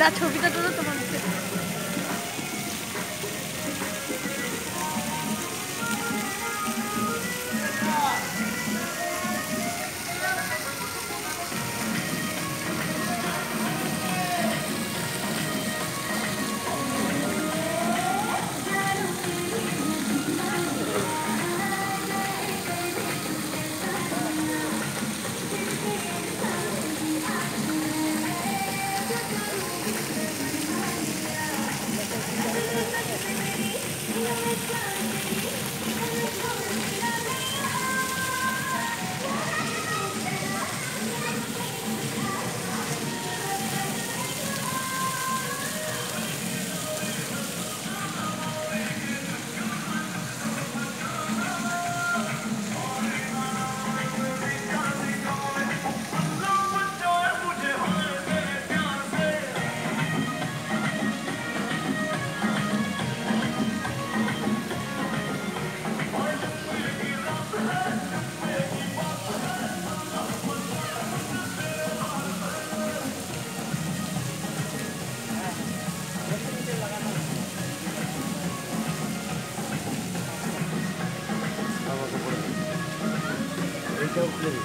나 저기다 떨어져 봤는데 খুলে